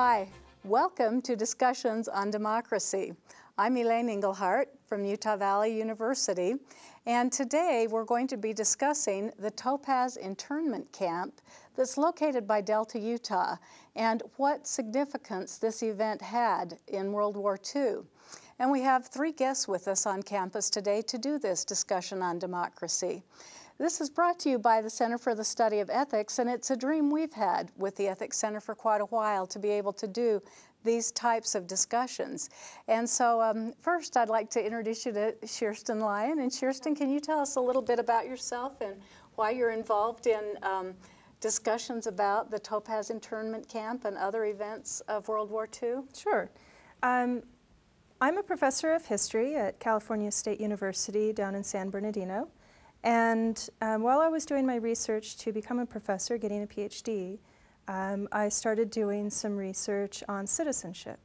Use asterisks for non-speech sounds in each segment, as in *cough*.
Hi, welcome to Discussions on Democracy. I'm Elaine Englehardt from Utah Valley University, and today we're going to be discussing the Topaz internment camp that's located by Delta, Utah, and what significance this event had in World War II. And we have three guests with us on campus today to do this discussion on democracy. This is brought to you by the Center for the Study of Ethics, and it's a dream we've had with the Ethics Center for quite a while to be able to do these types of discussions. And so um, first I'd like to introduce you to Cherstin Lyon. And Cherstin, can you tell us a little bit about yourself and why you're involved in um, discussions about the Topaz internment camp and other events of World War II? Sure. Um, I'm a professor of history at California State University down in San Bernardino. And um, while I was doing my research to become a professor, getting a PhD, um, I started doing some research on citizenship.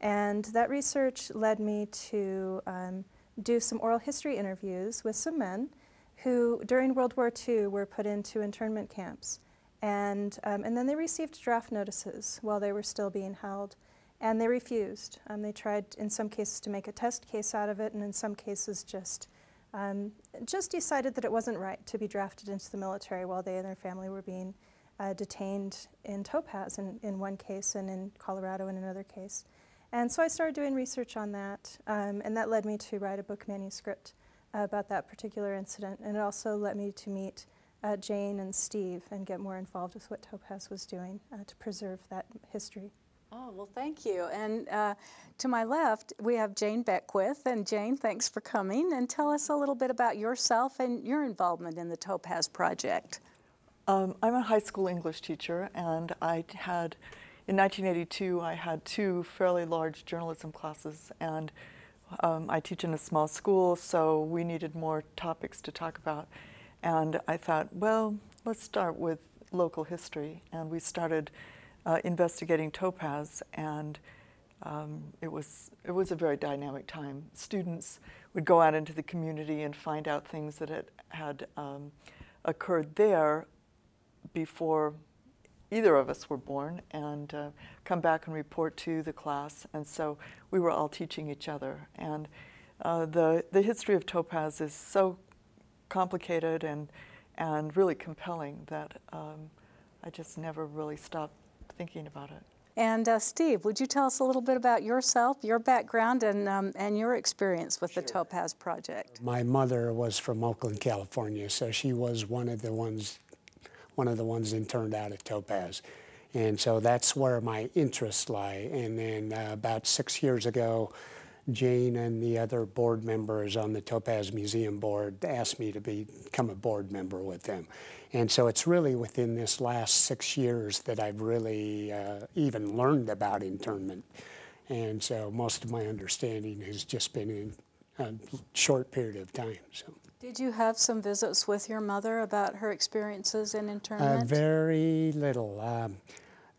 And that research led me to um, do some oral history interviews with some men who, during World War II, were put into internment camps. And, um, and then they received draft notices while they were still being held. And they refused. Um, they tried, in some cases, to make a test case out of it, and in some cases, just um, just decided that it wasn't right to be drafted into the military while they and their family were being uh, detained in Topaz in, in one case and in Colorado in another case. And so I started doing research on that, um, and that led me to write a book manuscript about that particular incident. And it also led me to meet uh, Jane and Steve and get more involved with what Topaz was doing uh, to preserve that history. Oh, well, thank you. And uh, to my left, we have Jane Beckwith. And Jane, thanks for coming. And tell us a little bit about yourself and your involvement in the Topaz Project. Um, I'm a high school English teacher, and I had, in 1982, I had two fairly large journalism classes, and um, I teach in a small school, so we needed more topics to talk about. And I thought, well, let's start with local history, and we started uh, investigating topaz, and um, it was it was a very dynamic time. Students would go out into the community and find out things that had had um, occurred there before either of us were born, and uh, come back and report to the class. And so we were all teaching each other. And uh, the the history of topaz is so complicated and and really compelling that um, I just never really stopped thinking about it. And uh, Steve, would you tell us a little bit about yourself, your background, and, um, and your experience with sure. the Topaz Project? My mother was from Oakland, California, so she was one of the ones, one of the ones interned out at Topaz. And so that's where my interests lie. And then uh, about six years ago, Jane and the other board members on the Topaz Museum Board asked me to be, become a board member with them. And so it's really within this last six years that I've really uh, even learned about internment. And so most of my understanding has just been in a short period of time. So. Did you have some visits with your mother about her experiences in internment? Uh, very little. Um,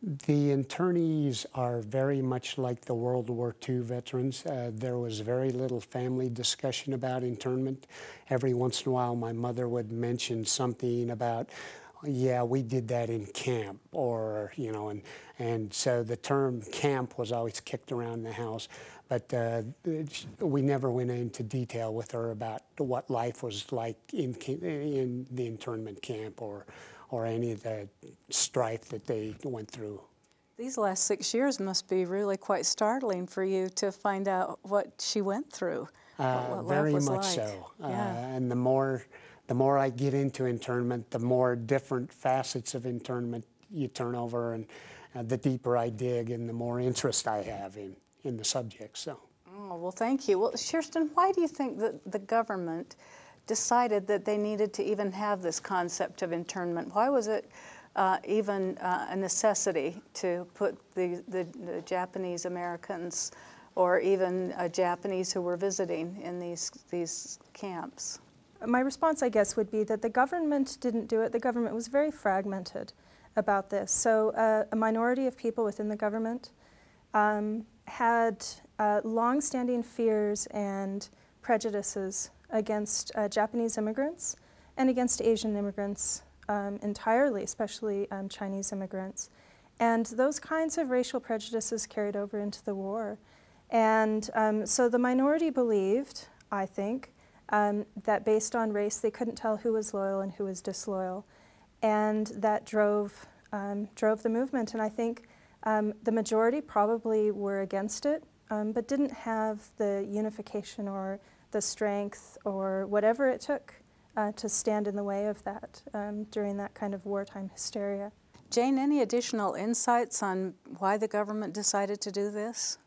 the internees are very much like the World War II veterans. Uh, there was very little family discussion about internment. Every once in a while, my mother would mention something about, yeah, we did that in camp, or, you know, and, and so the term camp was always kicked around the house. But uh, we never went into detail with her about what life was like in, in the internment camp or or any of the strife that they went through. These last six years must be really quite startling for you to find out what she went through. Uh, what, what very much like. so. Yeah. Uh, and the more, the more I get into internment, the more different facets of internment you turn over, and uh, the deeper I dig, and the more interest I have in in the subject. So. Oh well, thank you. Well, Cherstin, why do you think that the government decided that they needed to even have this concept of internment? Why was it uh, even uh, a necessity to put the, the, the Japanese Americans or even uh, Japanese who were visiting in these, these camps? My response, I guess, would be that the government didn't do it. The government was very fragmented about this. So uh, a minority of people within the government um, had uh, long-standing fears and prejudices against uh, Japanese immigrants and against Asian immigrants um, entirely, especially um, Chinese immigrants. And those kinds of racial prejudices carried over into the war. And um, so the minority believed, I think, um, that based on race they couldn't tell who was loyal and who was disloyal. And that drove, um, drove the movement. And I think um, the majority probably were against it, but didn't have the unification or the strength or whatever it took uh, to stand in the way of that um, during that kind of wartime hysteria. Jane, any additional insights on why the government decided to do this?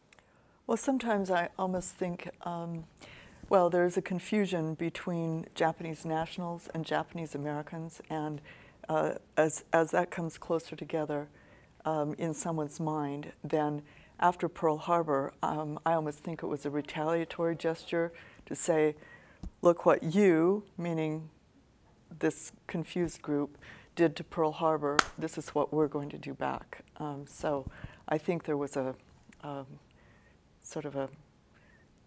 Well, sometimes I almost think, um, well, there's a confusion between Japanese nationals and Japanese Americans, and uh, as, as that comes closer together um, in someone's mind, then after Pearl Harbor, um, I almost think it was a retaliatory gesture to say, look what you, meaning this confused group, did to Pearl Harbor, this is what we're going to do back. Um, so I think there was a um, sort of a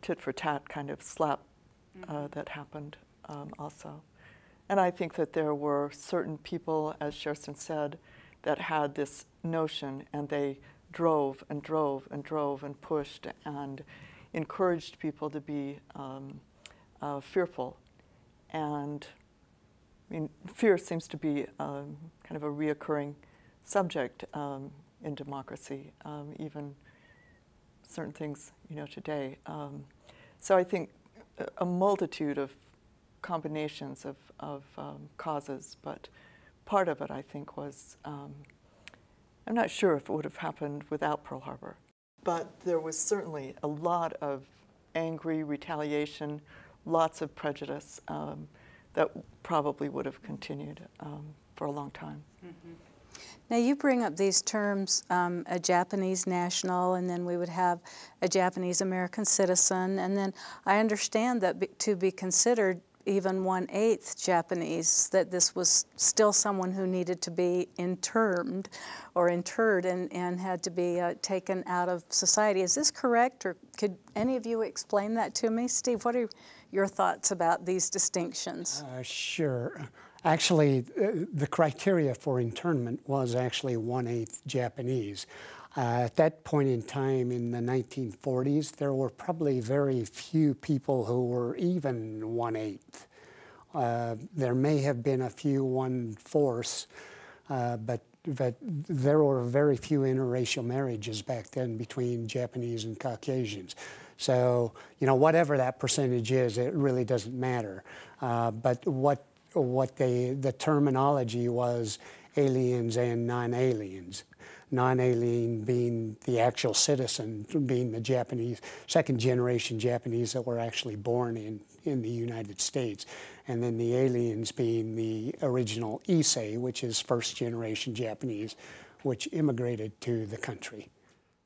tit for tat kind of slap uh, mm-hmm. that happened um, also. And I think that there were certain people, as Cherstin said, that had this notion and they drove and drove and drove and pushed and encouraged people to be um, uh, fearful. And I mean, fear seems to be um, kind of a reoccurring subject um, in democracy, um, even certain things, you know, today. Um, so I think a multitude of combinations of, of um, causes, but part of it, I think, was I'm not sure if it would have happened without Pearl Harbor, but there was certainly a lot of angry retaliation, lots of prejudice um, that probably would have continued um, for a long time. Mm-hmm. Now, you bring up these terms um, a Japanese national, and then we would have a Japanese American citizen, and then I understand that be, to be considered even one eighth Japanese, that this was still someone who needed to be interned or interred and, and had to be uh, taken out of society. Is this correct, or could any of you explain that to me? Steve, what are your thoughts about these distinctions? Uh, sure. Actually, uh, the criteria for internment was actually one eighth Japanese. At that point in time in the 1940s, there were probably very few people who were even one eighth. Uh, there may have been a few one fourths, uh, but but there were very few interracial marriages back then between Japanese and Caucasians. So you know whatever that percentage is, it really doesn't matter. Uh, but what what they the terminology was aliens and non-aliens non-alien being the actual citizen, being the Japanese, second generation Japanese that were actually born in, in the United States. And then the aliens being the original Issei, which is first generation Japanese, which immigrated to the country.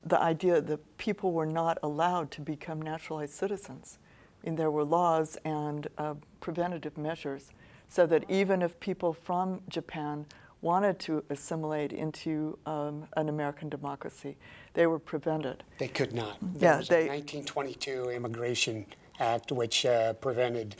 The idea that people were not allowed to become naturalized citizens. I mean, there were laws and uh, preventative measures so that even if people from Japan wanted to assimilate into um, an American democracy. They were prevented. They could not. There yeah, was they, a 1922 Immigration Act which uh, prevented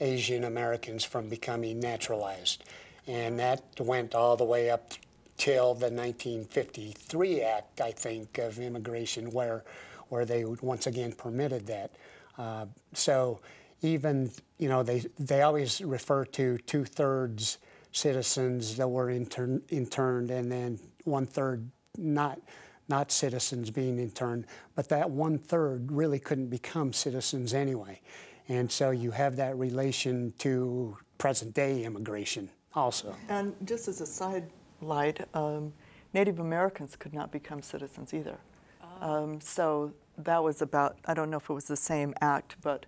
Asian Americans from becoming naturalized. And that went all the way up till the 1953 Act, I think, of immigration, where, where they once again permitted that. Uh, so even, you know, they, they always refer to two thirds citizens that were intern, interned and then one third not not citizens being interned, but that one third really couldn't become citizens anyway. And so you have that relation to present day immigration also. And just as a side light, um, Native Americans could not become citizens either. Oh. Um, so that was about, I don't know if it was the same act, but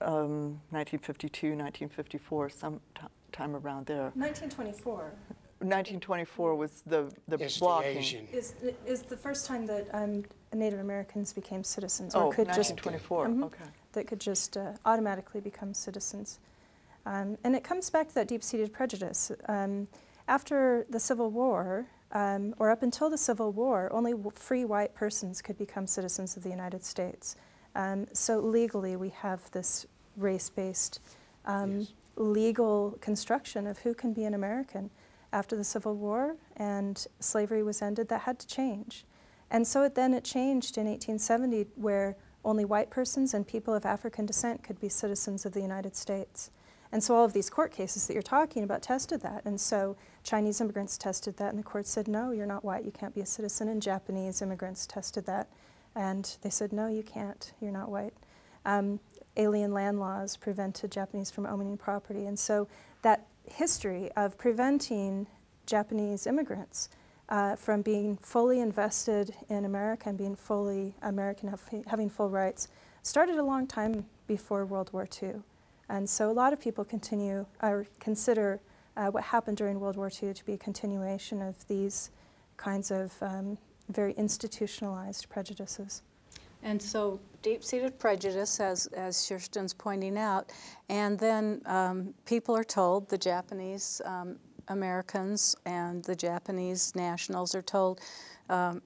um, 1952, 1954, some time around there. 1924. 1924 was the, the is blocking. The is, is the first time that um, Native Americans became citizens, or oh, could 1924. just mm -hmm, okay. that could just uh, automatically become citizens, um, and it comes back to that deep-seated prejudice. Um, after the Civil War, um, or up until the Civil War, only free white persons could become citizens of the United States. Um, so legally, we have this race-based um, yes legal construction of who can be an American. after the Civil War and slavery was ended, that had to change. And so it, then it changed in 1870 where only white persons and people of African descent could be citizens of the United States. And so all of these court cases that you're talking about tested that. And so Chinese immigrants tested that, and the court said, no, you're not white, you can't be a citizen. And Japanese immigrants tested that, and they said, no, you can't, you're not white. Um, alien land laws prevented Japanese from owning property. And so that history of preventing Japanese immigrants uh, from being fully invested in America and being fully American, having full rights, started a long time before World War II. And so a lot of people continue or consider uh, what happened during World War II to be a continuation of these kinds of um, very institutionalized prejudices. And so deep-seated prejudice, as, as Cherstin's pointing out, and then um, people are told, the Japanese um, Americans and the Japanese nationals are told, um,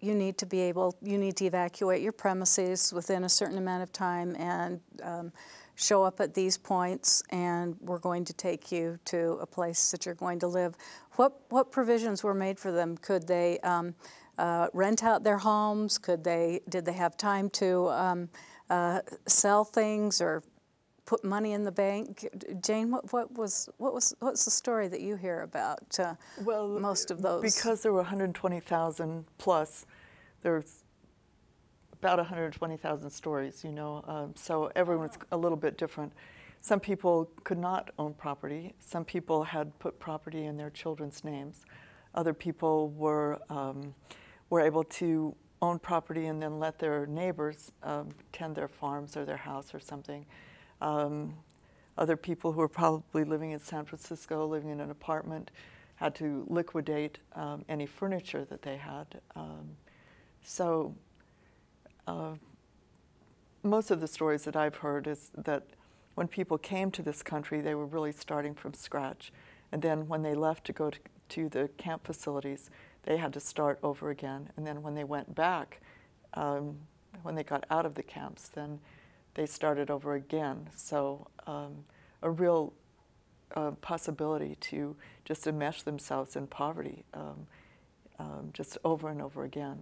you need to be able, you need to evacuate your premises within a certain amount of time and um, show up at these points and we're going to take you to a place that you're going to live. What, what provisions were made for them? Could they um, uh, rent out their homes? Could they, did they have time to um, uh, sell things or put money in the bank? Jane, what, what was, what was, what's the story that you hear about uh, well, most of those? Because there were 120,000 plus, there's about 120,000 stories, you know, um, so everyone's a little bit different. Some people could not own property. Some people had put property in their children's names. Other people were, um, were able to own property and then let their neighbors um, tend their farms or their house or something. Um, other people who were probably living in San Francisco, living in an apartment, had to liquidate um, any furniture that they had. Um, so uh, most of the stories that I've heard is that when people came to this country, they were really starting from scratch. And then when they left to go to, to the camp facilities, they had to start over again. And then when they went back, um, when they got out of the camps, then they started over again. So um, a real uh, possibility to just enmesh themselves in poverty um, um just over and over again.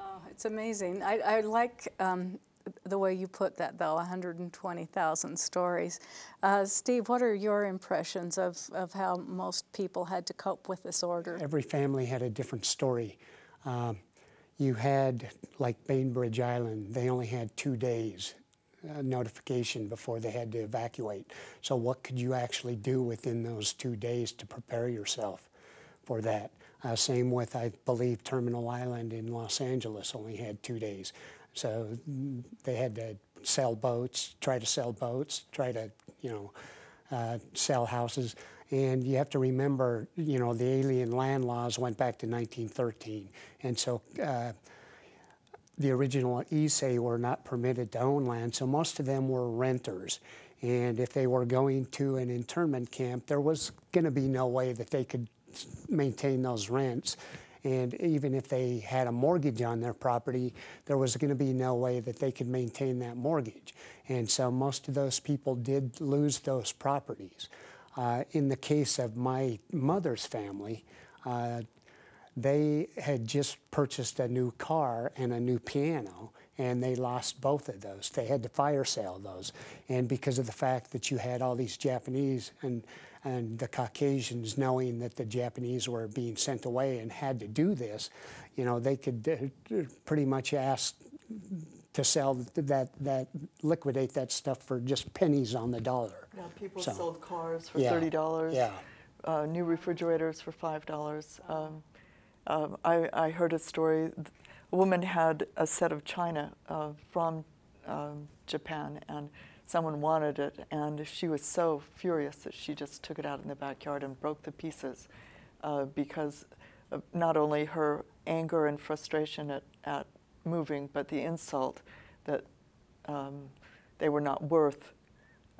Oh, it's amazing. I, I like um, the way you put that, though 120,000 stories. Uh, Steve, what are your impressions of, of how most people had to cope with this order? Every family had a different story. Um, you had, like Bainbridge Island, they only had two days uh, notification before they had to evacuate. So, what could you actually do within those two days to prepare yourself for that? Uh, same with, I believe, Terminal Island in Los Angeles only had two days. So they had to sell boats, try to sell boats, try to, you know, uh, sell houses. And you have to remember, you know, the alien land laws went back to 1913. And so uh, the original Issei were not permitted to own land, so most of them were renters. And if they were going to an internment camp, there was going to be no way that they could maintain those rents. And even if they had a mortgage on their property, there was going to be no way that they could maintain that mortgage. And so most of those people did lose those properties. Uh, in the case of my mother's family, uh, they had just purchased a new car and a new piano, and they lost both of those. They had to fire sale those. And because of the fact that you had all these Japanese and and the Caucasians knowing that the Japanese were being sent away and had to do this, you know, they could uh, pretty much ask to sell that, that, liquidate that stuff for just pennies on the dollar. Yeah, people so, sold cars for yeah, $30. Yeah. Uh, new refrigerators for $5. Um, uh, I, I, heard a story. A woman had a set of china uh, from um, Japan, and someone wanted it, and she was so furious that she just took it out in the backyard and broke the pieces uh, because not only her anger and frustration at, at moving, but the insult that um, they were not worth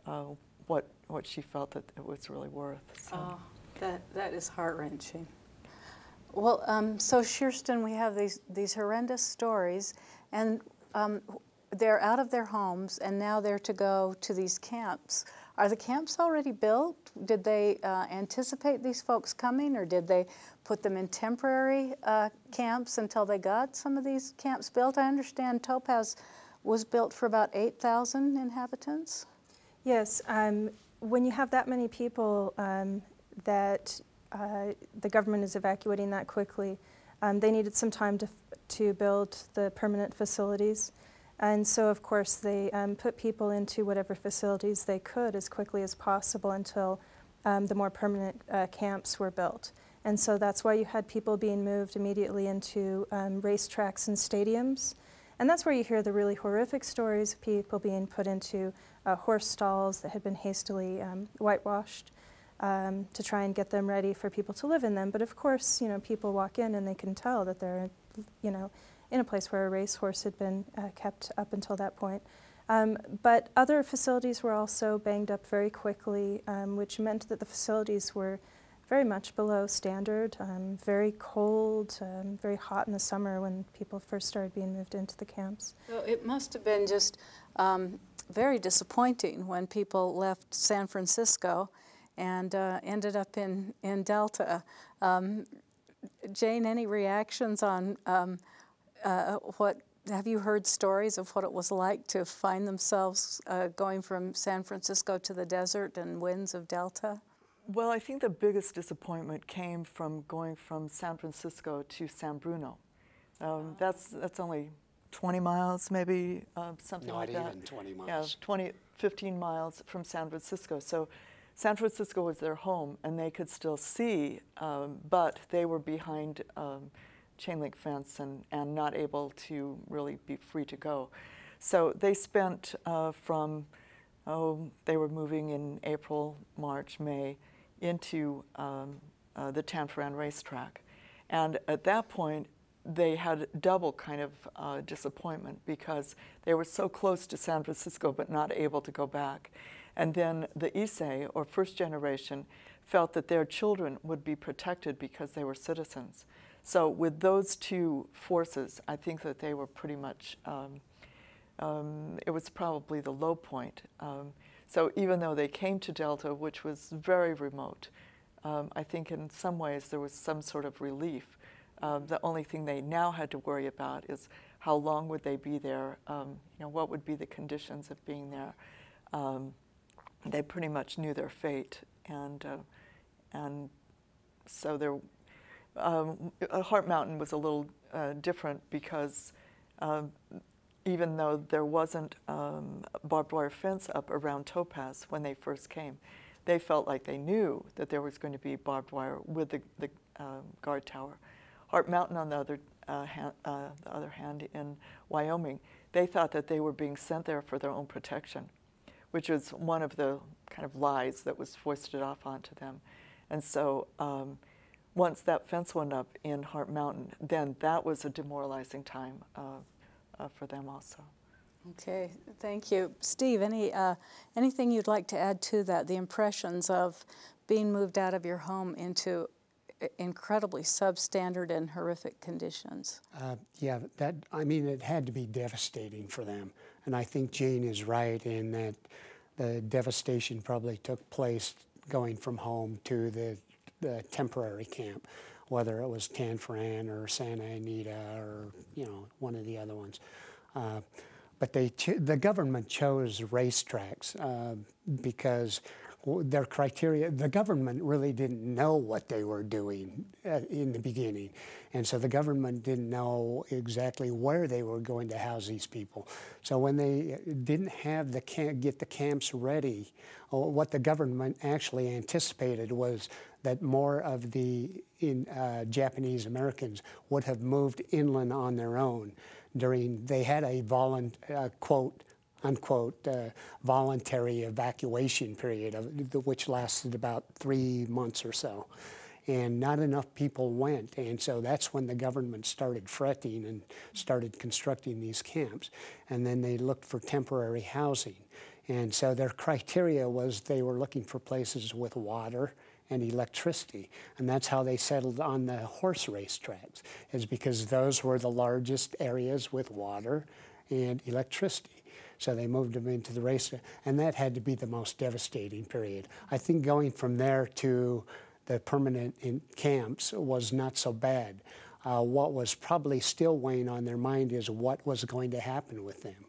uh, what, what she felt that it was really worth. So. Oh, that, that is heart wrenching. Well, um, so Cherstin, we have these, these horrendous stories, and um, they're out of their homes and now they're to go to these camps. Are the camps already built? Did they uh, anticipate these folks coming or did they put them in temporary uh, camps until they got some of these camps built? I understand Topaz was built for about 8,000 inhabitants. Yes, um, when you have that many people um, that uh, the government is evacuating that quickly, um, they needed some time to, to build the permanent facilities. And so, of course, they um, put people into whatever facilities they could as quickly as possible until um, the more permanent uh, camps were built. And so that's why you had people being moved immediately into um, racetracks and stadiums. And that's where you hear the really horrific stories of people being put into uh, horse stalls that had been hastily um, whitewashed um, to try and get them ready for people to live in them. But of course, you know, people walk in and they can tell that they're, you know, in a place where a racehorse had been uh, kept up until that point. Um, but other facilities were also banged up very quickly, um, which meant that the facilities were very much below standard, um, very cold, um, very hot in the summer when people first started being moved into the camps. So it must have been just um, very disappointing when people left San Francisco and uh, ended up in, in Delta. Um, Jane, any reactions on uh, what have you heard stories of what it was like to find themselves uh, going from San Francisco to the desert and winds of Delta? Well, I think the biggest disappointment came from going from San Francisco to San Bruno. Um, that's that's only 20 miles, maybe uh, something Not like that. Not even 20 miles. Yeah, 20, 15 miles from San Francisco. So San Francisco was their home, and they could still see, um, but they were behind um, chain link fence and, and not able to really be free to go. So they spent uh, from, oh, they were moving in April, March, May into um, uh, the Tanforan racetrack. And at that point, they had double kind of uh, disappointment because they were so close to San Francisco but not able to go back. And then the Issei, or first generation, felt that their children would be protected because they were citizens. So with those two forces, I think that they were pretty much, um, um, it was probably the low point. Um, so even though they came to Delta, which was very remote, um, I think in some ways there was some sort of relief. Um, the only thing they now had to worry about is how long would they be there, um, you know, what would be the conditions of being there. they pretty much knew their fate, and, uh, and so there um, Heart Mountain was a little uh, different because um, even though there wasn't um, barbed wire fence up around Topaz when they first came, they felt like they knew that there was going to be barbed wire with the, the um, guard tower. Heart Mountain, on the other, uh, hand, uh, the other hand, in Wyoming, they thought that they were being sent there for their own protection, which was one of the kind of lies that was foisted off onto them. And so um, once that fence went up in Heart Mountain, then that was a demoralizing time uh, uh, for them also. Okay, thank you. Steve, any, uh, anything you'd like to add to that, the impressions of being moved out of your home into incredibly substandard and horrific conditions? Uh, yeah, that, I mean, it had to be devastating for them. And I think Jane is right in that the devastation probably took place going from home to the the temporary camp, whether it was Tanforan or Santa Anita or you know one of the other ones. Uh, but they the government chose racetracks uh, because their criteria, the government really didn't know what they were doing in the beginning. And so the government didn't know exactly where they were going to house these people. So when they didn't have the camp, get the camps ready, what the government actually anticipated was that more of the in, uh, Japanese Americans would have moved inland on their own during, they had a uh, quote, unquote, uh, voluntary evacuation period, of, which lasted about three months or so. And not enough people went. And so that's when the government started fretting and started constructing these camps. And then they looked for temporary housing. And so their criteria was they were looking for places with water and electricity. And that's how they settled on the horse race tracks, is because those were the largest areas with water and electricity. So they moved them into the race, and that had to be the most devastating period. I think going from there to the permanent camps was not so bad. Uh, what was probably still weighing on their mind is what was going to happen with them.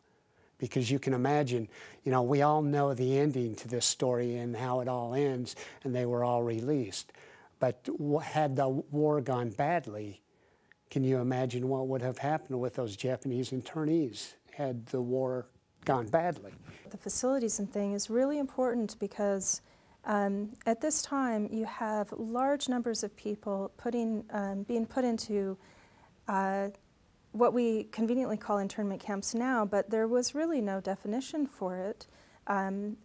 Because you can imagine, you know, we all know the ending to this story and how it all ends, and they were all released. But had the war gone badly, can you imagine what would have happened with those Japanese internees had the war gone badly? The facilities and thing is really important because um, at this time you have large numbers of people putting, um, being put into uh, what we conveniently call internment camps now, but there was really no definition for it. Um,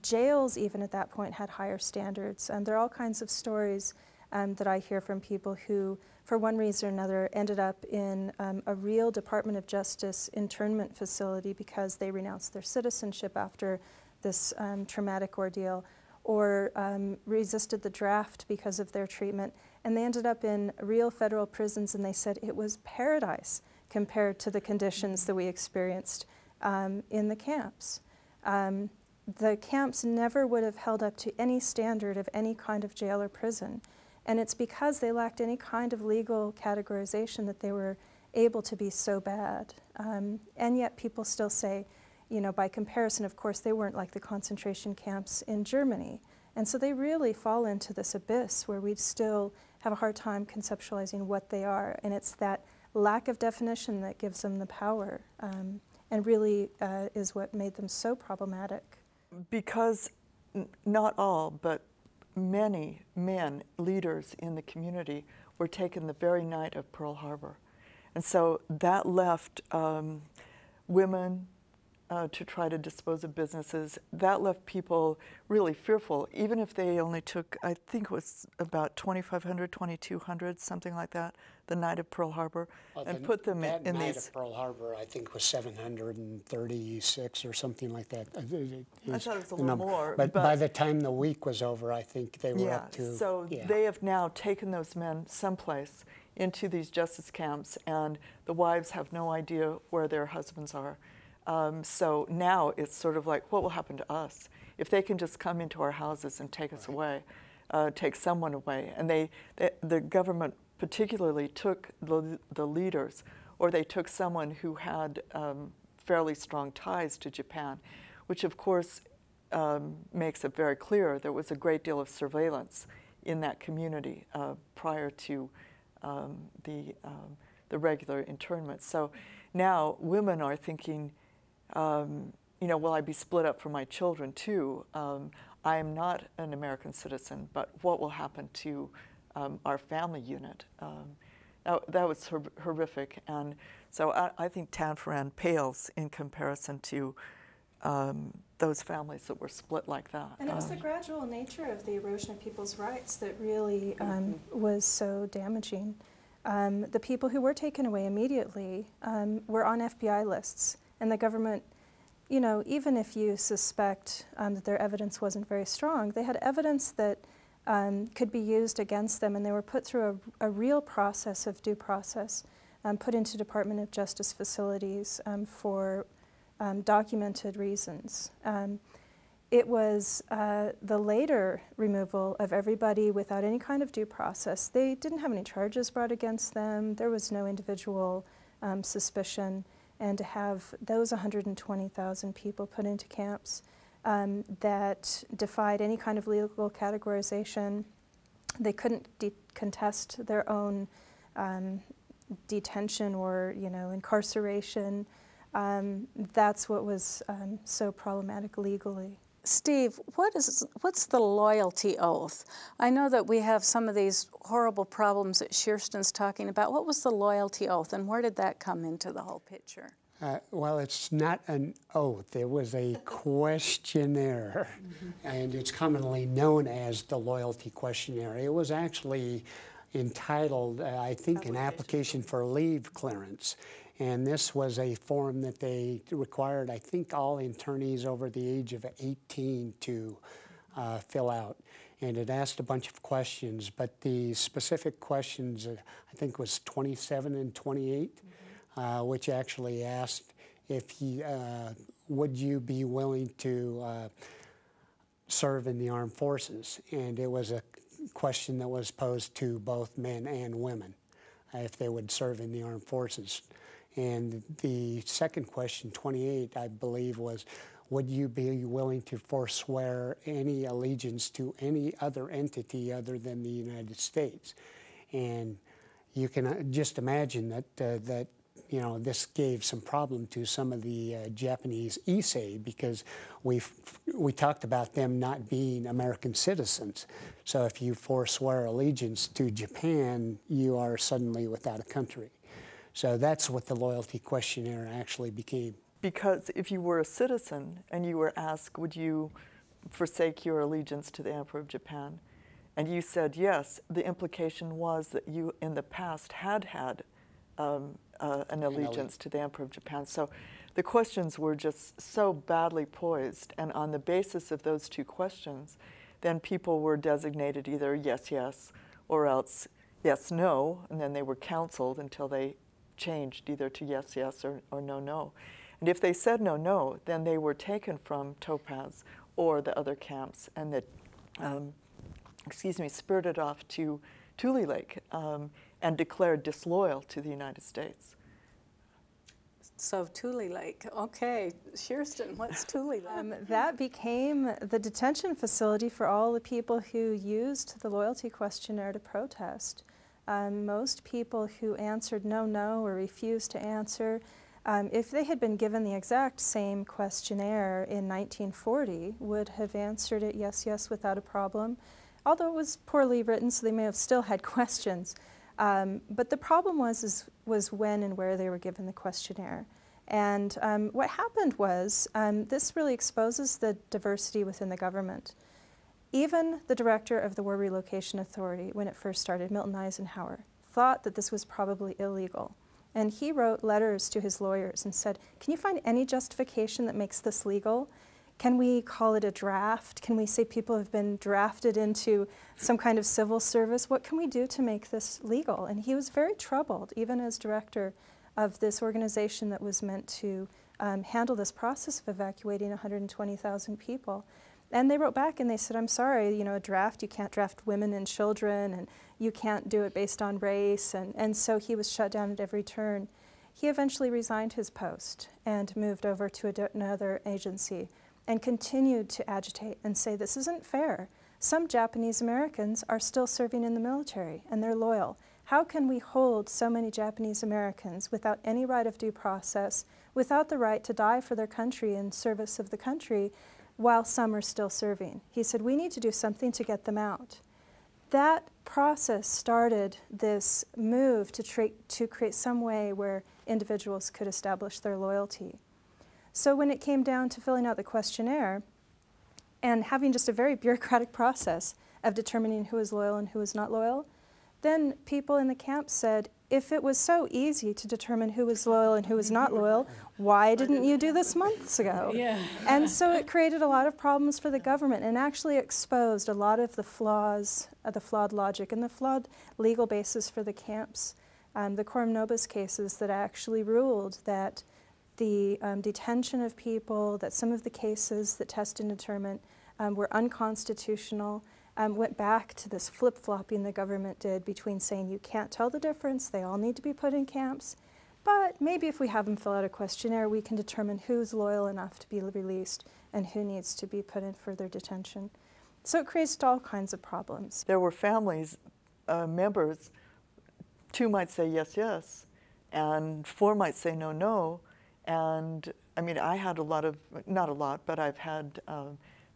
jails, even at that point, had higher standards. And there are all kinds of stories um, that I hear from people who, for one reason or another, ended up in um, a real Department of Justice internment facility because they renounced their citizenship after this um, traumatic ordeal or um, resisted the draft because of their treatment. And they ended up in real federal prisons, and they said it was paradise compared to the conditions that we experienced um, in the camps. Um, the camps never would have held up to any standard of any kind of jail or prison. And it's because they lacked any kind of legal categorization that they were able to be so bad. Um, and yet people still say, you know, by comparison, of course, they weren't like the concentration camps in Germany. And so they really fall into this abyss where we still have a hard time conceptualizing what they are. And it's that lack of definition that gives them the power um, and really uh, is what made them so problematic because not all, but many men, leaders in the community, were taken the very night of Pearl Harbor. And so that left um, women, uh, to try to dispose of businesses. That left people really fearful, even if they only took, I think it was about 2,500, 2,200, something like that, the night of Pearl Harbor, well, and the, put them that in, night these. Of Pearl Harbor, I think, was 736 or something like that. I thought it was a little number. more. But, but, by the time the week was over, I think they were yeah, up to. So yeah. they have now taken those men someplace into these justice camps, and the wives have no idea where their husbands are. Um, so now it's sort of like, what will happen to us if they can just come into our houses and take us away, uh, take someone away? And they, they, the government particularly took the, the leaders, or they took someone who had um, fairly strong ties to Japan, which of course um, makes it very clear there was a great deal of surveillance in that community uh, prior to um, the, um, the regular internment. So now women are thinking, um, you know, will I be split up from my children too? Um, I am not an American citizen, but what will happen to um, our family unit? Um, that, that, was hor horrific. And so I, I, think Tanforan pales in comparison to um, those families that were split like that. And it was the gradual nature of the erosion of people's rights that really um, was so damaging. Um, the people who were taken away immediately um, were on FBI lists and the government, you know, even if you suspect um, that their evidence wasn't very strong, they had evidence that um, could be used against them, and they were put through a, a real process of due process, um, put into Department of Justice facilities um, for um, documented reasons. Um, it was uh, the later removal of everybody without any kind of due process. They didn't have any charges brought against them. There was no individual um, suspicion and to have those 120,000 people put into camps um, that defied any kind of legal categorization. They couldn't contest their own um, detention or, you know, incarceration. Um, that's what was um, so problematic legally. Steve, what is what's the loyalty oath? I know that we have some of these horrible problems that Cherstin's talking about. What was the loyalty oath, and where did that come into the whole picture? Uh, well, it's not an oath. It was a questionnaire, mm -hmm. and it's commonly known as the loyalty questionnaire. It was actually entitled, uh, I think, an application for leave clearance. And this was a form that they required, I think, all internees over the age of 18 to uh, fill out. And it asked a bunch of questions, but the specific questions, uh, I think, was 27 and 28, mm -hmm. uh, which actually asked if you, uh, would you be willing to uh, serve in the armed forces? And it was a question that was posed to both men and women if they would serve in the armed forces. And the second question, 28, I believe, was would you be willing to forswear any allegiance to any other entity other than the United States? And you can uh, just imagine that uh, that you know this gave some problem to some of the uh, Japanese Issei because we we talked about them not being American citizens. So if you forswear allegiance to Japan, you are suddenly without a country. So that's what the loyalty questionnaire actually became. Because if you were a citizen and you were asked, would you forsake your allegiance to the Emperor of Japan? And you said yes, the implication was that you in the past had had um, uh, an allegiance to the Emperor of Japan. So the questions were just so badly poised. And on the basis of those two questions, then people were designated either yes, yes, or else yes, no. And then they were counseled until they changed either to yes, yes, or, or no, no. And if they said no, no, then they were taken from Topaz or the other camps and that, um, excuse me, spirited off to Tule Lake um, and declared disloyal to the United States. So Tule Lake, okay. Cherstin, what's *laughs* Tule Lake? Um, that became the detention facility for all the people who used the loyalty questionnaire to protest. Um, most people who answered no, no, or refused to answer, um, if they had been given the exact same questionnaire in 1940, would have answered it yes, yes, without a problem. Although it was poorly written, so they may have still had *laughs* questions. Um, but the problem was, is, was when and where they were given the questionnaire. And um, what happened was, um, this really exposes the diversity within the government. Even the director of the War Relocation Authority, when it first started, Milton Eisenhower, thought that this was probably illegal. And he wrote letters to his lawyers and said, Can you find any justification that makes this legal? Can we call it a draft? Can we say people have been drafted into some kind of civil service? What can we do to make this legal? And he was very troubled, even as director of this organization that was meant to um, handle this process of evacuating 120,000 people. And they wrote back and they said, I'm sorry, you know, a draft, you can't draft women and children, and you can't do it based on race. And, and so he was shut down at every turn. He eventually resigned his post and moved over to another agency and continued to agitate and say, This isn't fair. Some Japanese Americans are still serving in the military and they're loyal. How can we hold so many Japanese Americans without any right of due process, without the right to die for their country in service of the country, while some are still serving? He said, We need to do something to get them out. That process started this move to, to create some way where individuals could establish their loyalty. So when it came down to filling out the questionnaire and having just a very *laughs* bureaucratic process of determining who is loyal and who is not loyal, then people in the camp said, if it was so easy to determine who was loyal and who was not loyal, why didn't you do this months ago? Yeah. And so it created a lot of problems for the government and actually exposed a lot of the flaws, uh, the flawed logic and the flawed legal basis for the camps. Um, the Coram Nobis cases that actually ruled that the um, detention of people, that some of the cases that test and determine um, were unconstitutional, um, went back to this flip flopping the government did between saying you can't tell the difference, they all need to be put in camps, but maybe if we have them fill out a questionnaire, we can determine who's loyal enough to be released and who needs to be put in further detention. So it creates all kinds of problems. There were families, uh, members, two might say yes, yes, and four might say no, no. And I mean, I had a lot of, not a lot, but I've had uh,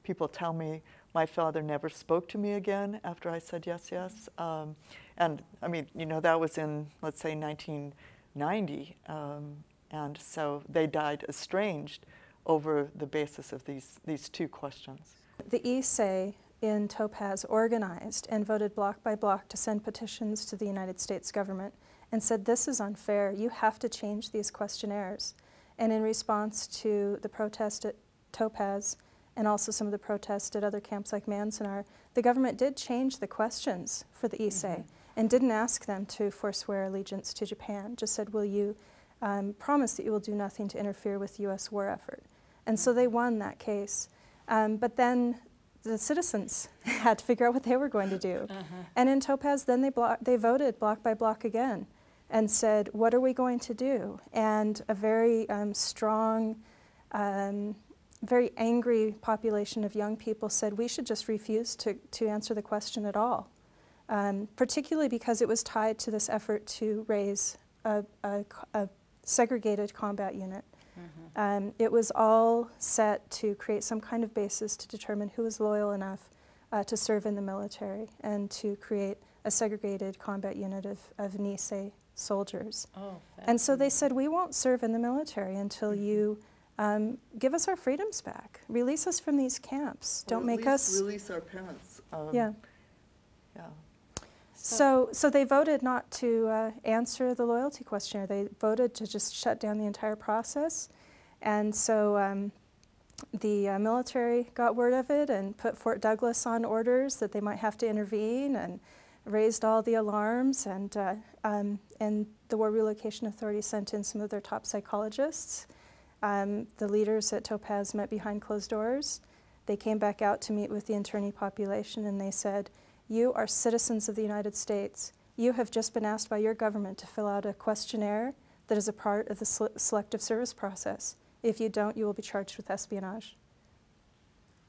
people tell me, my father never spoke to me again after I said yes, yes. Um, and I mean, you know, that was in, let's say, 1990. Um, and so they died estranged over the basis of these, these two questions. The Issei in Topaz organized and voted block by block to send petitions to the United States government and said, This is unfair. You have to change these questionnaires. And in response to the protest at Topaz, and also some of the protests at other camps like Manzanar, the government did change the questions for the Issei mm-hmm. and didn't ask them to forswear allegiance to Japan, just said, will you um, promise that you will do nothing to interfere with the U.S. war effort. And so they won that case. Um, but then the citizens *laughs* had to figure out what they were going to do. Uh-huh. And in Topaz, then they, they voted block by block again and said, What are we going to do? And a very um, strong, um, very angry population of young people said, We should just refuse to, to answer the question at all, um, particularly because it was tied to this effort to raise a, a, a segregated combat unit. Mm-hmm. Um, it was all set to create some kind of basis to determine who was loyal enough uh, to serve in the military and to create a segregated combat unit of, of Nisei soldiers. Oh, and so they said, We won't serve in the military until mm-hmm. you um, give us our freedoms back, release us from these camps, don't make us. Release our parents. Um, yeah. Yeah. So, so they voted not to uh, answer the loyalty questionnaire. They voted to just shut down the entire process. And so um, the uh, military got word of it and put Fort Douglas on orders that they might have to intervene and raised all the alarms. And, uh, um, and the War Relocation Authority sent in some of their top psychologists. Um, the leaders at Topaz met behind closed doors. They came back out to meet with the internee population and they said, you are citizens of the United States. You have just been asked by your government to fill out a questionnaire that is a part of the selective service process. If you don't, you will be charged with espionage.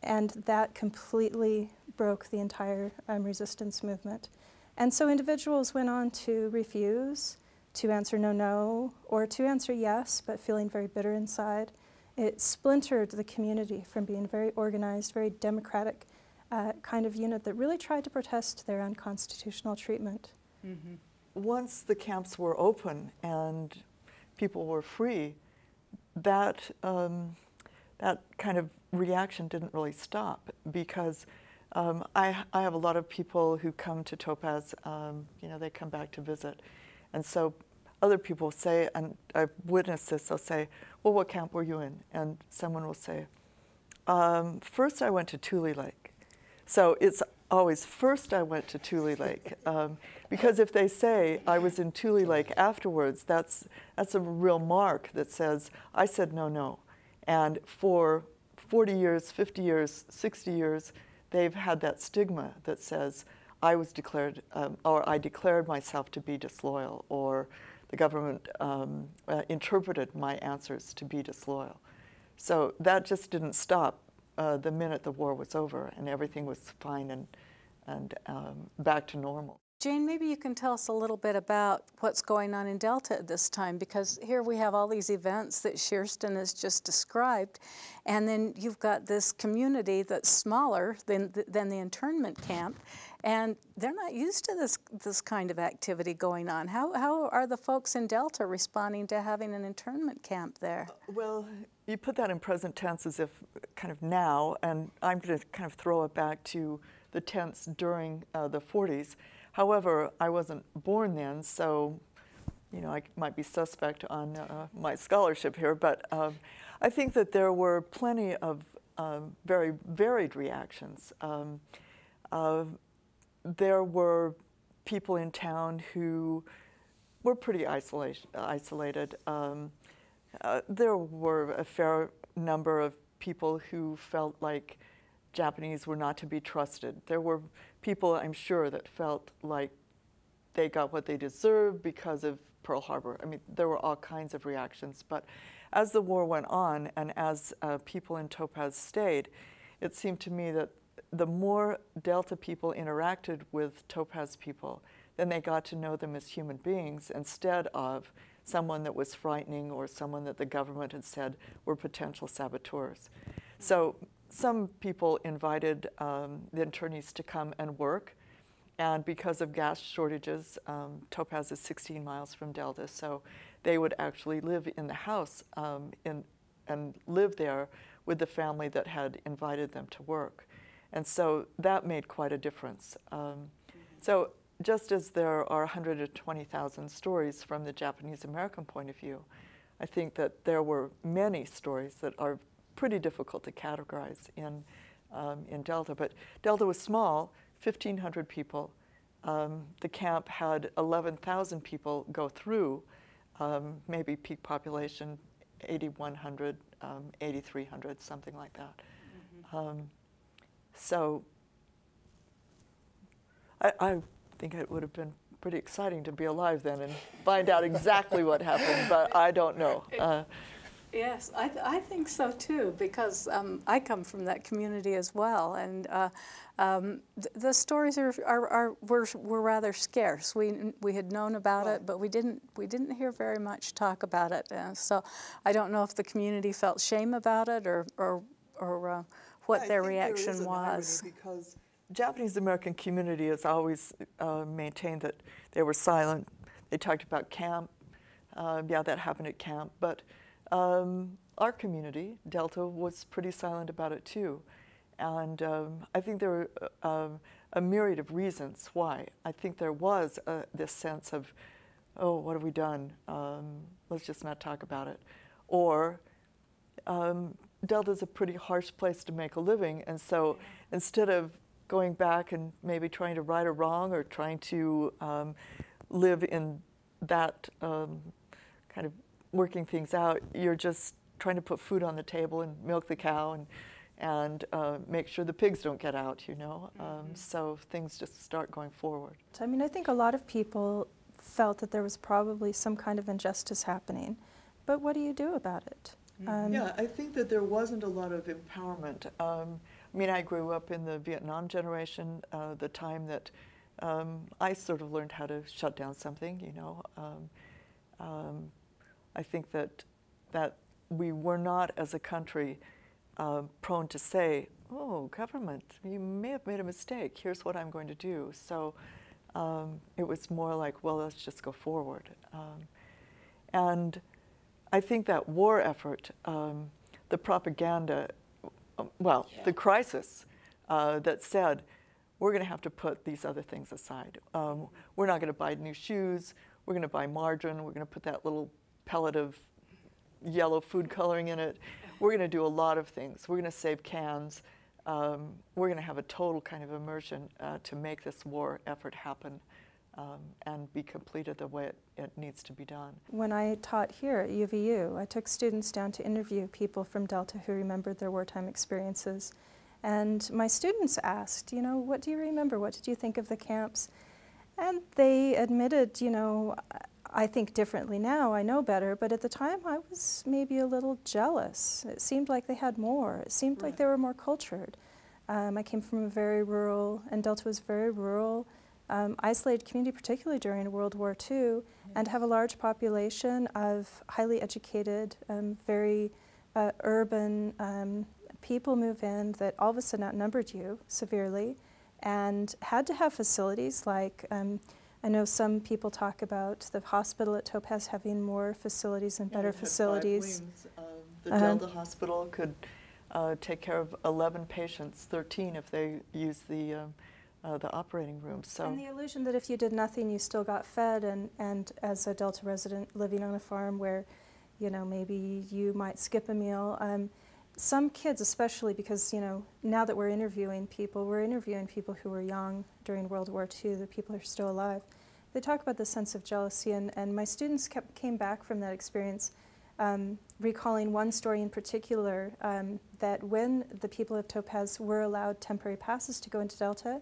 And that completely broke the entire um, resistance movement. And so individuals went on to refuse, to answer no, no, or to answer yes, but feeling very bitter inside. It splintered the community from being a very organized, very democratic uh, kind of unit that really tried to protest their unconstitutional treatment. Mm-hmm. Once the camps were open and people were free, that um, that kind of reaction didn't really stop because um, I, I have a lot of people who come to Topaz. Um, you know, they come back to visit, and so other people say, and I've witnessed this. They'll say, "Well, what camp were you in?" And someone will say, um, first I went to Tule Lake." So it's always first I went to Tule Lake *laughs* um, because if they say I was in Tule Lake afterwards, that's that's a real mark that says I said no, no, and for 40 years, 50 years, 60 years, they've had that stigma that says I was declared um, or I declared myself to be disloyal or the government um, uh, interpreted my answers to be disloyal. So that just didn't stop uh, the minute the war was over and everything was fine and, and um, back to normal. Jane, maybe you can tell us a little bit about what's going on in Delta at this time, because here we have all these events that Cherstin has just described, and then you've got this community that's smaller than, than the internment camp, and they're not used to this, this kind of activity going on. How, how are the folks in Delta responding to having an internment camp there? Uh, well, you put that in present tense as if kind of now, and I'm going to kind of throw it back to the tense during uh, the 40s. However, I wasn't born then, so you know I might be suspect on uh, my scholarship here, but um, I think that there were plenty of um, very varied reactions. Um, uh, there were people in town who were pretty isolated. Um, uh, there were a fair number of people who felt like Japanese were not to be trusted. There were people, I'm sure, that felt like they got what they deserved because of Pearl Harbor. I mean, there were all kinds of reactions. But as the war went on and as uh, people in Topaz stayed, it seemed to me that the more Delta people interacted with Topaz people, then they got to know them as human beings instead of someone that was frightening or someone that the government had said were potential saboteurs. So some people invited um, the internees to come and work. And because of gas shortages, um, Topaz is 16 miles from Delta, so they would actually live in the house um, in, and live there with the family that had invited them to work. And so that made quite a difference. Um, so just as there are 120,000 stories from the Japanese American point of view, I think that there were many stories that are pretty difficult to categorize in, um, in Delta. But Delta was small, 1,500 people. Um, the camp had 11,000 people go through. um, maybe peak population 8,100, um, 8,300, something like that. Um, so I, I think it would have been pretty exciting to be alive then and find out exactly what happened, but I don't know. *laughs* Uh, Yes, I, th- I think so too, because um, I come from that community as well, and uh, um, th- the stories are, are, are were, were rather scarce. We we had known about it, but we didn't we didn't hear very much talk about it. Uh, so I don't know if the community felt shame about it or or or uh, what I their reaction was. Because Japanese American community has always uh, maintained that they were silent. They talked about camp. Uh, yeah, that happened at camp. But um, our community, Delta, was pretty silent about it too. And um, I think there were uh, um, a myriad of reasons why. I think there was uh, this sense of, oh, what have we done? Um, let's just not talk about it. Or um, Delta's a pretty harsh place to make a living, and so instead of going back and maybe trying to right a wrong or trying to um, live in that um, kind of working things out, you're just trying to put food on the table and milk the cow and and uh, make sure the pigs don't get out, you know. Um, so things just start going forward. I mean, I think a lot of people felt that there was probably some kind of injustice happening, but what do you do about it? Um, Yeah, I think that there wasn't a lot of empowerment. Um, I mean, I grew up in the Vietnam generation, uh, the time that um, I sort of learned how to shut down something, you know. Um, um, I think that, that we were not, as a country, uh, prone to say, oh, government, you may have made a mistake. Here's what I'm going to do. So um, it was more like, well, let's just go forward. Um, and I think that war effort, um, the propaganda, um, well, the crisis uh, that said, we're going to have to put these other things aside. Um, we're not going to buy new shoes. We're going to buy margarine. We're going to put that little pellet of yellow food coloring in it. We're going to do a lot of things. We're going to save cans. Um, we're going to have a total kind of immersion uh, to make this war effort happen um, and be completed the way it, it needs to be done. When I taught here at UVU, I took students down to interview people from Delta who remembered their wartime experiences. And my students asked, you know, what do you remember? What did you think of the camps? And they admitted, you know, I think differently now, I know better, but at the time I was maybe a little jealous. It seemed like they had more. It seemed like they were more cultured. Um, I came from a very rural, and Delta was very rural, um, isolated community, particularly during World War II, and have a large population of highly educated, um, very uh, urban um, people move in that all of a sudden outnumbered you severely and had to have facilities like um, I know some people talk about the hospital at Topaz having more facilities and better facilities. Um, the Uh-huh. Delta Hospital could uh, take care of 11 patients, 13 if they use the, um, uh, the operating room. So And the illusion that if you did nothing, you still got fed, and, and as a Delta resident living on a farm where, you know, maybe you might skip a meal. Um, some kids, especially because, you know, now that we're interviewing people, we're interviewing people who were young during World War II, the people who are still alive. They talk about the sense of jealousy, and, and my students kept, came back from that experience um, recalling one story in particular um, that when the people of Topaz were allowed temporary passes to go into Delta,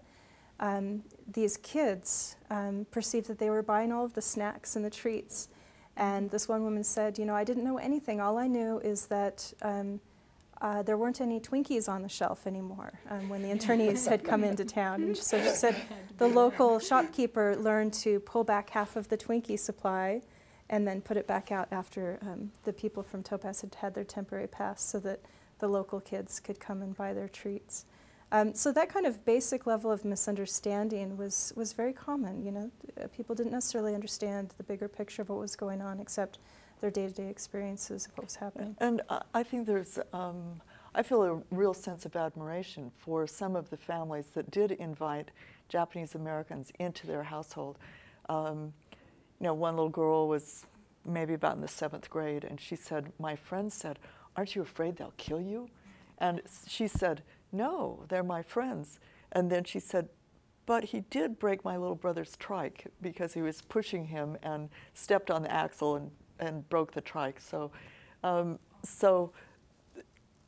um, these kids um, perceived that they were buying all of the snacks and the treats. And this one woman said, You know, I didn't know anything. All I knew is that um, uh, there weren't any Twinkies on the shelf anymore um, when the internees had come into town. And so she said the local shopkeeper learned to pull back half of the Twinkie supply and then put it back out after um, the people from Topaz had had their temporary pass so that the local kids could come and buy their treats. Um, so that kind of basic level of misunderstanding was, was very common. You know, people didn't necessarily understand the bigger picture of what was going on, except their day-to-day experiences of what was happening. And I- think there's, um, I feel a real sense of admiration for some of the families that did invite Japanese Americans into their household. Um, you know, one little girl was maybe about in the seventh grade, and she said, My friend said, Aren't you afraid they'll kill you? And she said, No, they're my friends. And then she said, but he did break my little brother's trike because he was pushing him and stepped on the axle and and broke the trike. So, um, so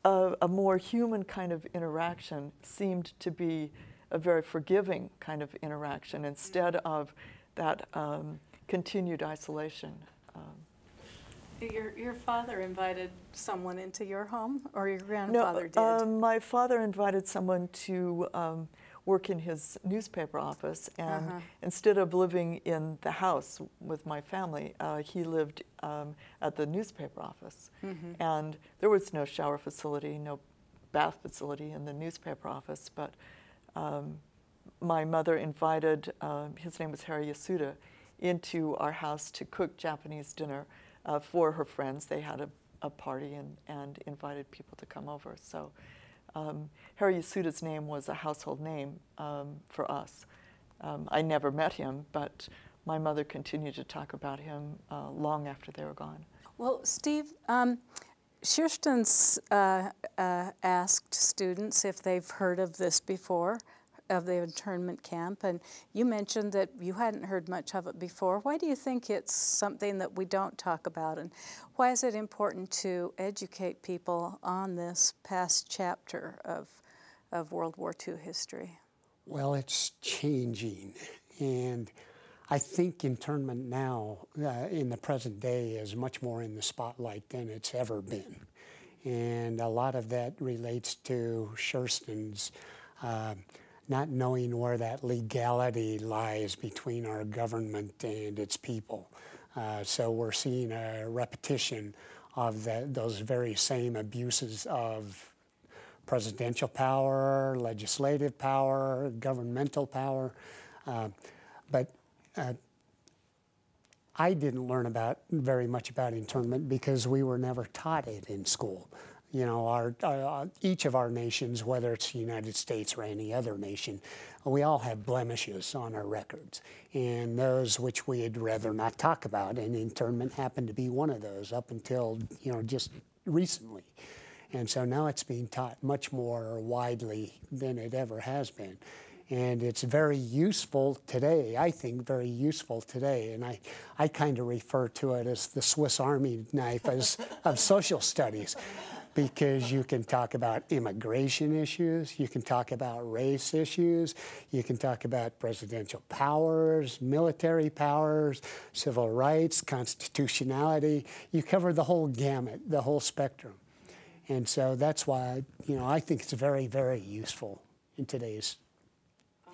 a, a, more human kind of interaction seemed to be a very forgiving kind of interaction instead of that um, continued isolation. Um, your, your father invited someone into your home, or your grandfather no, did? Um, my father invited someone to um, work in his newspaper office, and uh-huh. instead of living in the house with my family, uh, he lived um, at the newspaper office. Mm-hmm. And there was no shower facility, no bath facility in the newspaper office, but um, my mother invited, uh, his name was Harry Yasuda, into our house to cook Japanese dinner uh, for her friends. They had a, a party and, and invited people to come over. So um, Harry Yasuda's name was a household name um, for us. Um, I never met him, but my mother continued to talk about him uh, long after they were gone. Well, Steve, um, uh, uh, asked students if they've heard of this before of the internment camp, and you mentioned that you hadn't heard much of it before. Why do you think it's something that we don't talk about, and why is it important to educate people on this past chapter of, of World War II history? Well, it's changing, and I think internment now, uh, in the present day, is much more in the spotlight than it's ever been. And a lot of that relates to Cherstin's uh, not knowing where that legality lies between our government and its people. Uh, so we're seeing a repetition of those very same abuses of presidential power, legislative power, governmental power. Uh, but uh, I didn't learn about very much about internment because we were never taught it in school you know, our, uh, each of our nations, whether it's the United States or any other nation, we all have blemishes on our records, and those which we'd rather not talk about. And internment happened to be one of those up until you know just recently, and so now it's being taught much more widely than it ever has been. And it's very useful today, I think, very useful today. And I, I kind of refer to it as the Swiss Army knife as, of social studies because you can talk about immigration issues, you can talk about race issues, you can talk about presidential powers, military powers, civil rights, constitutionality. You cover the whole gamut, the whole spectrum. And so that's why, you know, I think it's very, very useful in today's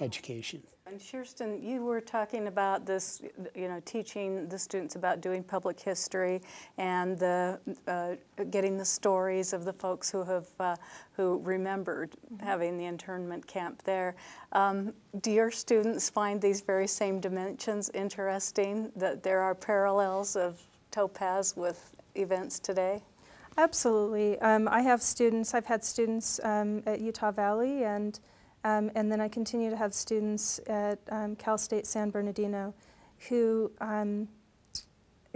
education. And Cherstin, you were talking about this, you know, teaching the students about doing public history and the, uh, getting the stories of the folks who have uh, who remembered mm-hmm. having the internment camp there. Um, do your students find these very same dimensions interesting? That there are parallels of Topaz with events today? Absolutely. Um, I have students. I've had students um, at Utah Valley and um, and then I continue to have students at um, Cal State San Bernardino who, um,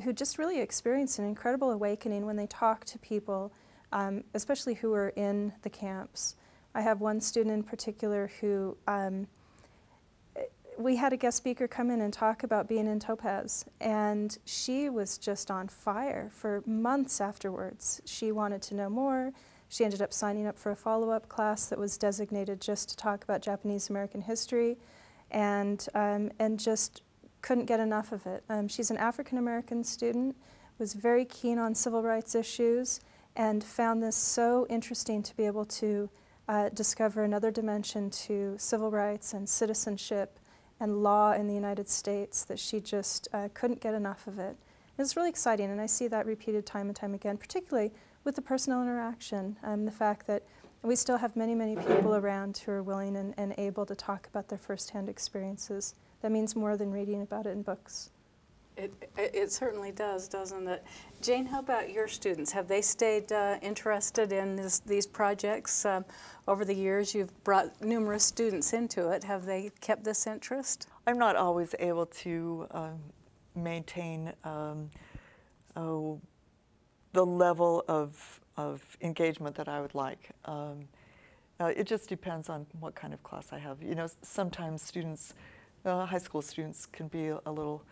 who just really experience an incredible awakening when they talk to people, um, especially who are in the camps. I have one student in particular who um, we had a guest speaker come in and talk about being in Topaz, and she was just on fire for months afterwards. She wanted to know more. She ended up signing up for a follow up class that was designated just to talk about Japanese American history and, um, and just couldn't get enough of it. Um, she's an African American student, was very keen on civil rights issues, and found this so interesting to be able to uh, discover another dimension to civil rights and citizenship and law in the United States that she just uh, couldn't get enough of it. It was really exciting, and I see that repeated time and time again, particularly with the personal interaction, um, the fact that we still have many, many people around who are willing and, and able to talk about their firsthand experiences. That means more than reading about it in books. It, it, it, certainly does, doesn't it? Jane, how about your students? Have they stayed uh, interested in this, these projects um, over the years? You've brought numerous students into it. Have they kept this interest? I'm not always able to um, maintain um, oh, the level of, of engagement that I would like. Um, uh, it just depends on what kind of class I have. You know, sometimes students, uh, high school students, can be a, little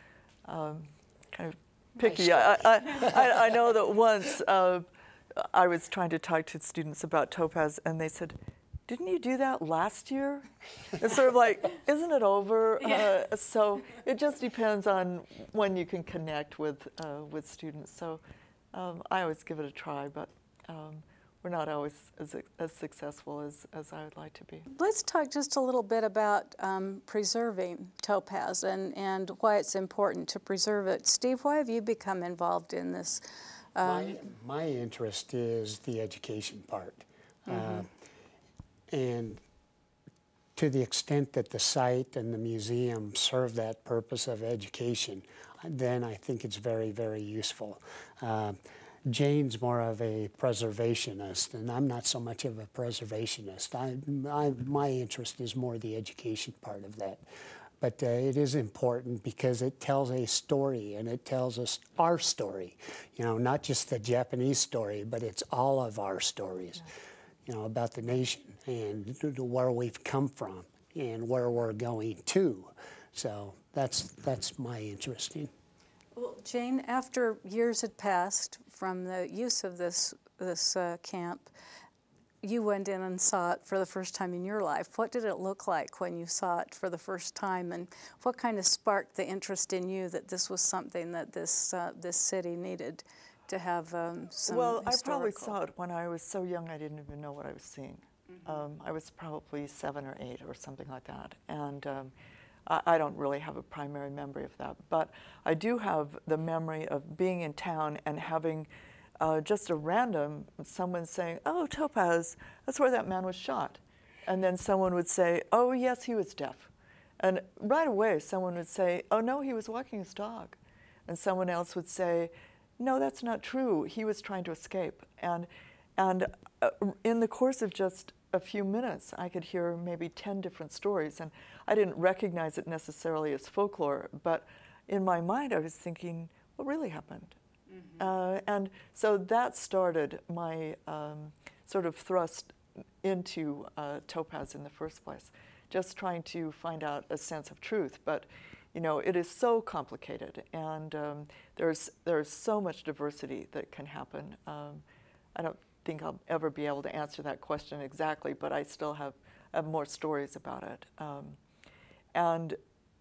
um, kind of picky. I, I, I, I, know that once uh, I was trying to talk to students about Topaz, and they said, didn't you do that last year? It's sort of like, *laughs* isn't it over? Yeah. Uh, so it just depends on when you can connect with uh, with students. So um, I always give it a try, but um, we're not always as, as successful as, as I would like to be. Let's talk just a little bit about um, preserving topaz and, and why it's important to preserve it. Steve, why have you become involved in this? my, my interest is the education part. Mm -hmm. uh, and to the extent that the site and the museum serve that purpose of education, then I think it's very, very useful. Uh, Jane's more of a preservationist, and I'm not so much of a preservationist. I, I, my interest is more the education part of that. But uh, it is important because it tells a story, and it tells us our story. You know, not just the Japanese story, but it's all of our stories. Yeah you know, about the nation and where we've come from and where we're going to. So that's that's my interest in. Well, Jane, after years had passed from the use of this this uh, camp, you went in and saw it for the first time in your life. What did it look like when you saw it for the first time, and what kind of sparked the interest in you that this was something that this uh, this city needed? to have um, some Well, historical. I probably saw it when I was so young I didn't even know what I was seeing. Mm -hmm. um, I was probably seven or eight or something like that. And um, I, I, don't really have a primary memory of that. But I do have the memory of being in town and having uh, just a random someone saying, oh, Topaz, that's where that man was shot. And then someone would say, oh, yes, he was deaf. And right away, someone would say, oh, no, he was walking his dog. And someone else would say, no, that's not true. He was trying to escape. And, and uh, in the course of just a few minutes, I could hear maybe 10 different stories. And I didn't recognize it necessarily as folklore, but in my mind, I was thinking, what really happened? Mm -hmm. uh, and so that started my um, sort of thrust into uh, Topaz in the first place, just trying to find out a sense of truth. But you know, it is so complicated, and um, there's there's so much diversity that can happen. Um, I don't think I'll ever be able to answer that question exactly, but I still have, have more stories about it. Um, and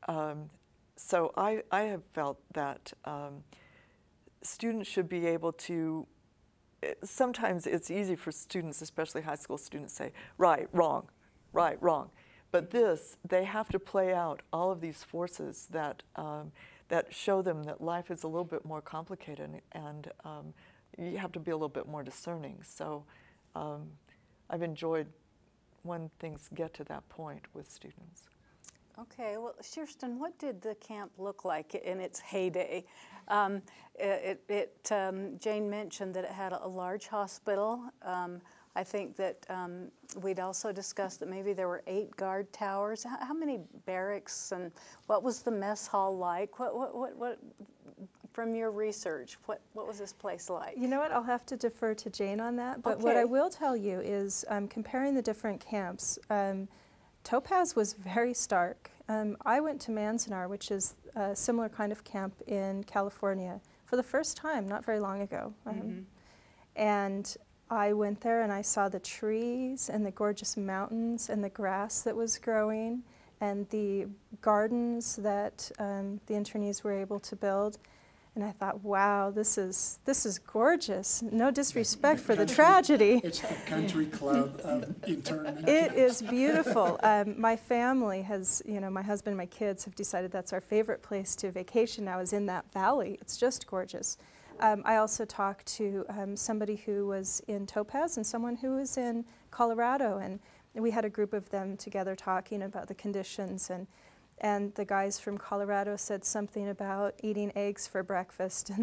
um, so I, I have felt that um, students should be able to. Eh, sometimes it's easy for students, especially high school students, say right, wrong, right, wrong. But this, they have to play out all of these forces that, um, that show them that life is a little bit more complicated and um, you have to be a little bit more discerning. So um, I've enjoyed when things get to that point with students. Okay, well, Cherstin, what did the camp look like in its heyday? Um, it, it um, Jane mentioned that it had a large hospital. Um, I think that um, we'd also discussed that maybe there were eight guard towers. How, how, many barracks and what was the mess hall like? What, what, what, what, from your research, what, what was this place like? You know what, I'll have to defer to Jane on that, but okay. what I will tell you is um, comparing the different camps, um, Topaz was very stark. Um, I went to Manzanar, which is a similar kind of camp in California, for the first time not very long ago. Mm -hmm. And I went there and I saw the trees and the gorgeous mountains and the grass that was growing and the gardens that um, the internees were able to build. And I thought, wow, this is this is gorgeous. No disrespect for the tragedy. It's the country club of internment. It is beautiful. Um, my family has, you know, my husband and my kids have decided that's our favorite place to vacation now is in that valley. It's just gorgeous. Um, I also talked to um, somebody who was in Topaz and someone who was in Colorado, and we had a group of them together talking about the conditions. And, and the guys from Colorado said something about eating eggs for breakfast. *laughs*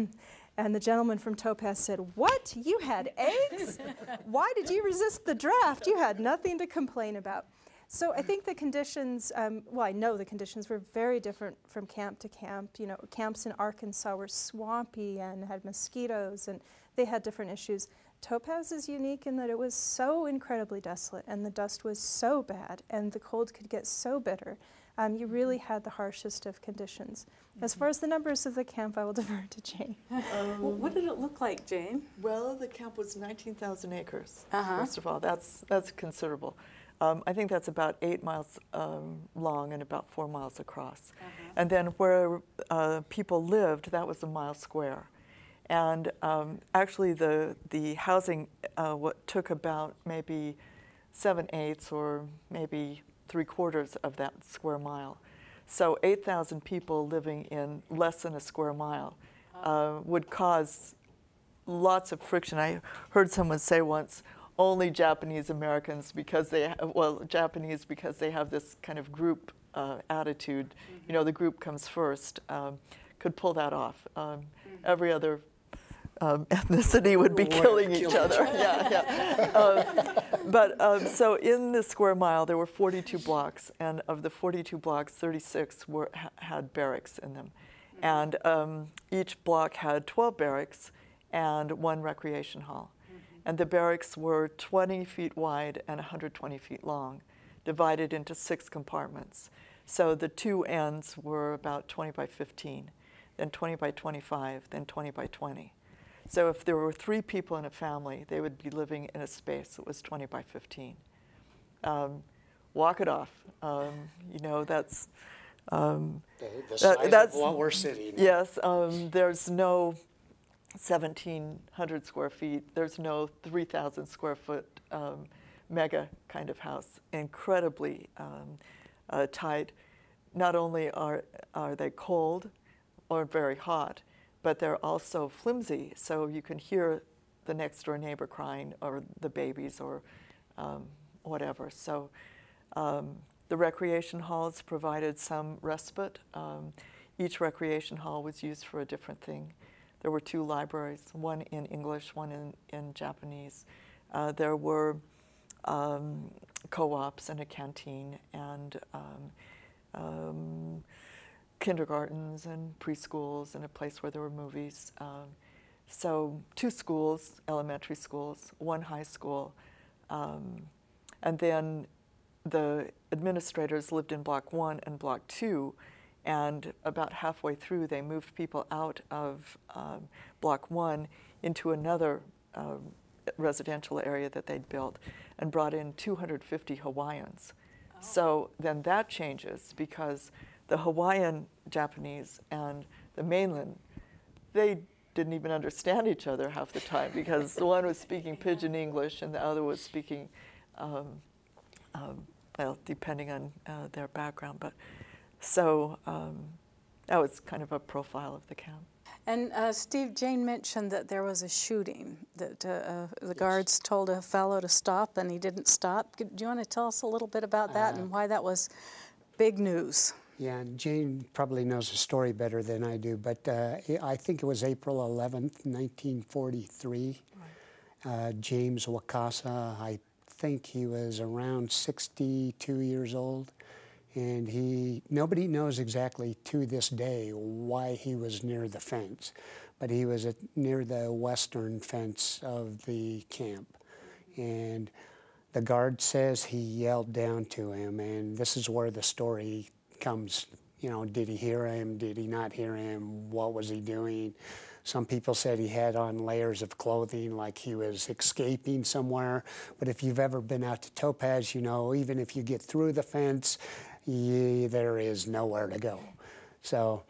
And, and the gentleman from Topaz said, What? You had eggs? *laughs* Why did you resist the draft? You had nothing to complain about. So I think the conditions, um, well, I know the conditions were very different from camp to camp. You know, camps in Arkansas were swampy and had mosquitoes, and they had different issues. Topaz is unique in that it was so incredibly desolate, and the dust was so bad, and the cold could get so bitter. Um, you really had the harshest of conditions. As far as the numbers of the camp, I will *laughs* defer to Jane. Well, what did it look like, Jane? Well, the camp was 19,000 acres. Uh-huh. First of all, that's that's considerable. Um, I think that's about eight miles um, long and about four miles across. And then where uh, people lived, that was a mile square. And um, actually, the the housing uh, what took about maybe seven eighths or maybe three quarters of that square mile. So 8,000 people living in less than a square mile uh, would cause lots of friction. I heard someone say once, only Japanese Americans because they well Japanese because they have this kind of group uh, attitude. You know, the group comes first. Um, could pull that off. Um, Every other um, *laughs* ethnicity would be killing kill each other. yeah, yeah. *laughs* Um, but um, so in the square mile, there were 42 blocks, and of the 42 blocks, 36 were ha- had barracks in them, and um, each block had 12 barracks and one recreation hall, and the barracks were 20 feet wide and 120 feet long, divided into six compartments. So the two ends were about 20 by 15, then 20 by 25, then 20 by 20. So if there were three people in a family, they would be living in a space that was 20 by 15. Um, walk it off. Um, you know, that's. Um, The, the That- that's- of what we're sitting. yes, um, there's no 1,700 square feet. There's no 3,000 square foot um, mega kind of house. Incredibly um, uh, tight. Not only are, are they cold or very hot, but they're also flimsy. So you can hear the next door neighbor crying or the babies or um, whatever. So um, the recreation halls provided some respite. Um, each recreation hall was used for a different thing. There were two libraries, one in English, one in, in Japanese. Uh, there were um, co-ops and a canteen and um, um, kindergartens and preschools and a place where there were movies. Um, so two schools, elementary schools, one high school, um, and then the administrators lived in block one and block two, and about halfway through they moved people out of um, block one into another um, residential area that they'd built and brought in 250 Hawaiians. So then that changes because the Hawaiian Japanese and the mainland, they didn't even understand each other half the time because the one was speaking pidgin English and the other was speaking, um, um, well, depending on uh, their background. But so um, that was kind of a profile of the camp. And uh, Steve, Jane mentioned that there was a shooting, that uh, uh, the guards told a fellow to stop and he didn't stop. Could- Do you want to tell us a little bit about that and why that was big news? Yeah, and Jane probably knows the story better than I do, but uh, I think it was April 11th, 1943. Uh, James Wakasa, I think he was around 62 years old, and he nobody knows exactly to this day why he was near the fence, but he was at, near the western fence of the camp, and the guard says he yelled down to him, and this is where the story comes. You know, did he hear him? Did he not hear him? What was he doing? Some people said he had on layers of clothing like he was escaping somewhere. But if you've ever been out to Topaz, you know, even if you get through the fence, there is nowhere to go. So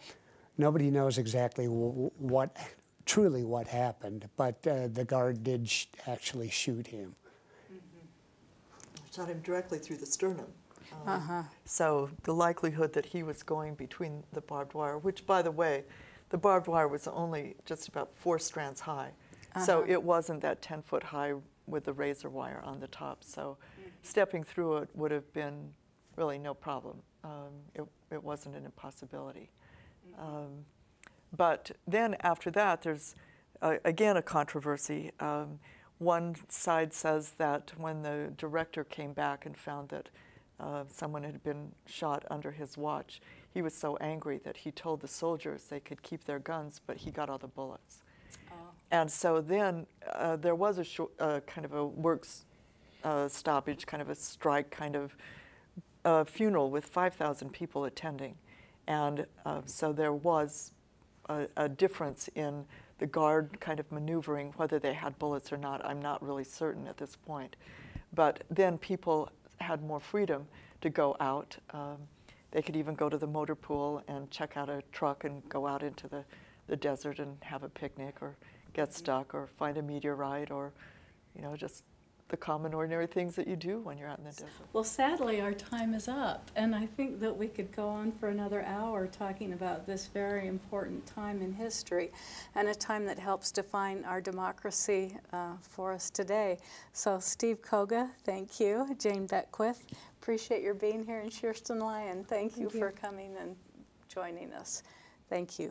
nobody knows exactly what, truly what happened, but uh, the guard did sh- actually shoot him. Shot him directly through the sternum. Um, So the likelihood that he was going between the barbed wire, which by the way, the barbed wire was only just about four strands high. So it wasn't that 10 foot high with the razor wire on the top. So stepping through it would have been really no problem. Um, it, it wasn't an impossibility. Um, but then after that, there's uh, again a controversy. Um, one side says that when the director came back and found that uh, someone had been shot under his watch, he was so angry that he told the soldiers they could keep their guns, but he got all the bullets. And so then uh, there was a short, uh, kind of a works uh, stoppage, kind of a strike, kind of a funeral with 5,000 people attending. And uh, so there was a, a, difference in the guard kind of maneuvering, whether they had bullets or not. I'm not really certain at this point. But then people had more freedom to go out. Um, they could even go to the motor pool and check out a truck and go out into the, the desert and have a picnic or get stuck or find a meteorite or, you know, just the common ordinary things that you do when you're out in the desert. Well, sadly, our time is up, and I think that we could go on for another hour talking about this very important time in history and a time that helps define our democracy uh, for us today. So, Steve Coga, thank you. Jane Beckwith, appreciate your being here, and Cherstin Lyon, thank, thank you, you for coming and joining us. Thank you.